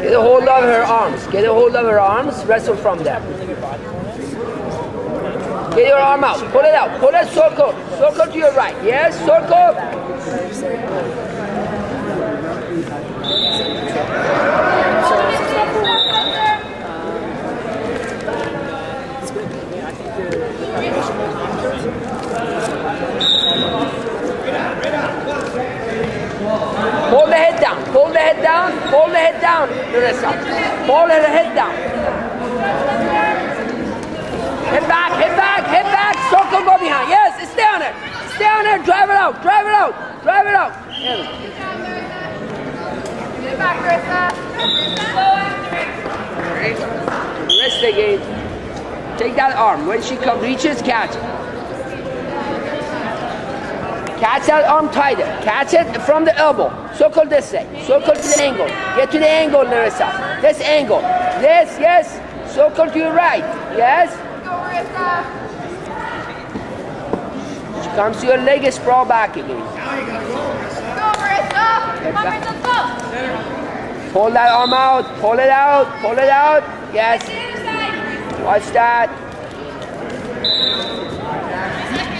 Get a hold of her arms. Get a hold of her arms. Wrestle from them. Get your arm out. Pull it out. Pull it circle. Circle to your right. Yes, circle. Hold the head down. Hold the head down. Hold the head down, Larissa. Hold her head down. Head back, head back, head back. Circle, go behind. Yes, stay on it. Stay on it. Drive it out. Drive it out. Drive it out. There we go. Get back, Carissa. Slow after it. Rest again. Take that arm. When she comes, reaches, catch it. Catch that arm tighter. Catch it from the elbow. Circle this way. Circle to the angle. Get to the angle, Larissa. This angle. Yes, yes. Circle to your right. Yes. Go, Carissa. She comes to your leg and sprawl back again. Go, Carissa. Come on, Carissa, go. Pull that arm out. Pull it out. Pull it out. Yes. The other side. Watch that.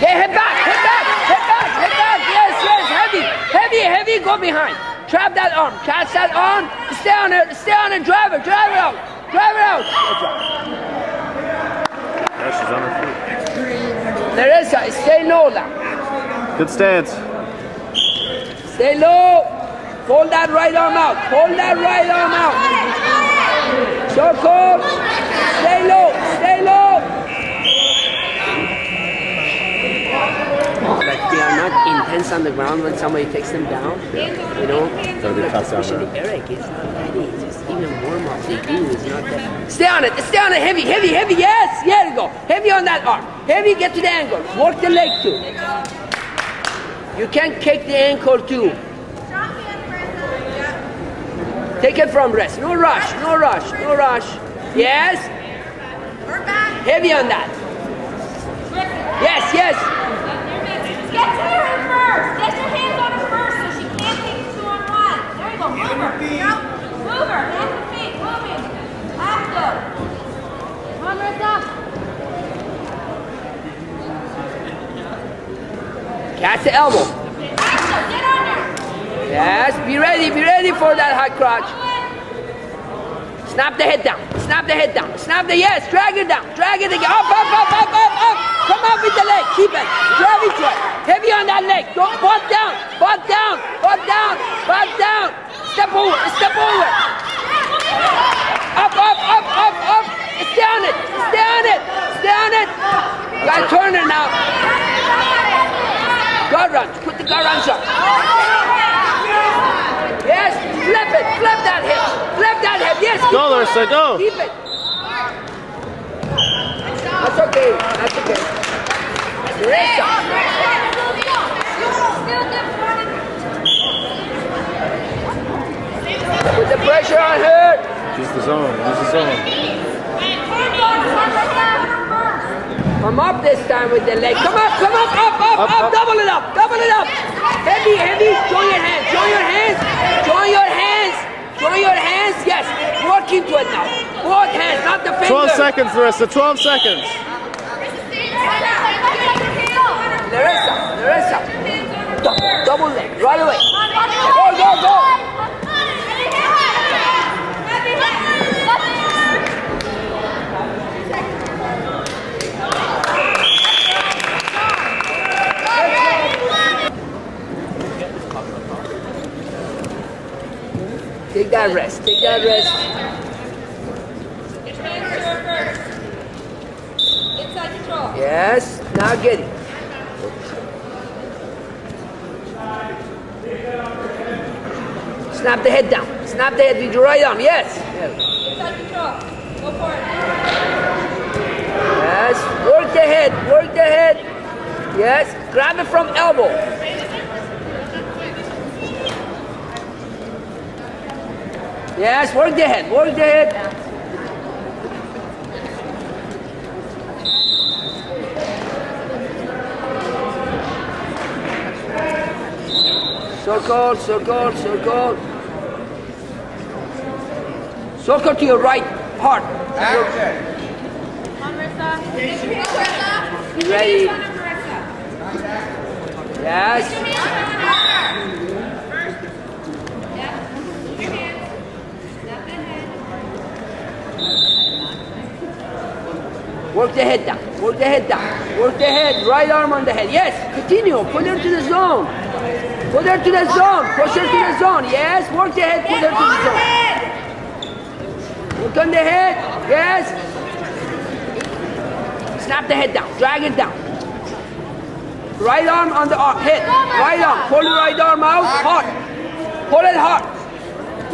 Hey, head back, head back, head back, head back. Yes, yes, heavy, heavy, heavy. Go behind. Trap that arm. Catch that arm. Stay on it. Stay on it. Drive it. Drive it out. Drive it out. Yeah, she's on her feet. Larissa, stay low now. Good stance. Stay low. Hold that right arm out. Hold that right arm out. Circle. Stay low. Stay low. Like they are not intense on the ground when somebody takes them down. You know, Gotta be tough down especially. Eric. It's not that easy. It's even warm up they do is not that. Stay on it. Stay on it. Heavy, heavy, heavy. Yes. Here you go. Heavy on that arm. Heavy. Get to the angle. Work the leg too. You can kick the ankle too. Strong hand, Carissa. Yeah. Take it from rest. No rush, no rush, no rush. Yes, We're back. heavy on that. Yes, yes. Get to her first. Get your hands on her first so she can't take two on one. There you go. Move her. Yep. Move her. Hands and feet. Moving. Active. Come on, Marissa. Catch the elbow. Active. Get on her. Yes, be ready, be ready for that high crotch. Snap the head down. Snap the head down. Snap the yes. Drag it down. Drag it again. Up, up, up, up, up, up. Come up with the leg. Keep it. Drive it it. Heavy on that leg. Don't butt down. Butt down. Butt down. Butt down. Step over. Step over. Up, up, up, up, up. Stay on it. Stay on it. Stay on it. Gotta turn it now. Gut wrench. Put the gut wrench shot. Yes, flip it, flip that hip, flip that hip. Yes, keep Go, going. Larissa, go. Keep it. That's okay. That's okay. Larissa, put the pressure on her. Use the zone. Use the zone. Come up this time with the leg. Come up, come up, up, up, Up, up. up. Double it up, double it up. Heavy, heavy. Join your hands, join your hands, join your hands, join your hands. Yes, it now. Both hands, not the fingers. 12 seconds, Larissa. 12 seconds. Larissa, Larissa. Double, double leg, right away. Go, go, go. Take that rest, take that rest. Inside control. Yes, now get it. Snap the head down. Snap the head with your right arm. Yes. Go for it. Yes. Work the head. Work the head. Yes. Grab it from elbow. Yes, work the head, work the head. Circle, circle, circle. Circle to your right heart. Come on, Marissa. Your hands on her. Get your Ready. hands on her, Marissa. Yes. Get your hands on her. First. Yep. Keep your hands. Step ahead. Work the head down. Work the head down. Work the head. Right arm on the head. Yes. Continue. Put her to the zone. Put her to the zone. Push her to the zone. Yes. Work the head. Put her to the zone. Look on the head. Yes. Snap the head down. Drag it down. Right arm on the ar- head. Right arm. Pull the right arm out. Hard. Pull it hard.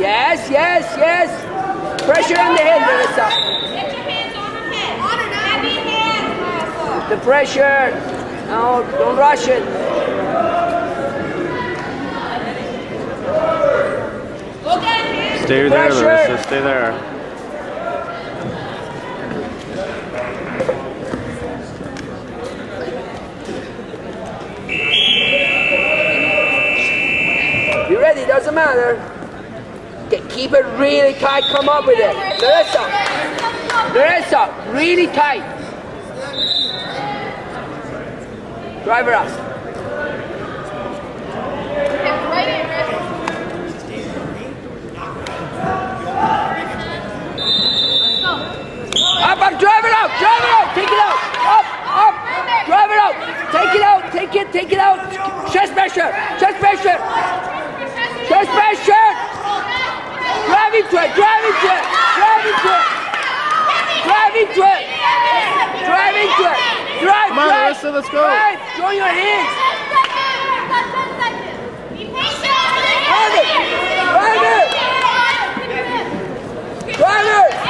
Yes, yes, yes. Pressure on the head, Marissa. Get your hands on her head. On her now. Heavy hands, Marissa. The pressure. No, don't rush it. Stay there. Larissa. Stay there. Be ready, doesn't matter. Okay, keep it really tight, come up with it. Larissa, Larissa, really tight. Driver her it, take it out. Chest pressure, chest pressure, chest pressure. Drive into it, drive into it, drive into it, drive into it, drive into it, drive. Come on, Larissa, let's go. Drive, throw your hands. Drive it, drive it, drive it.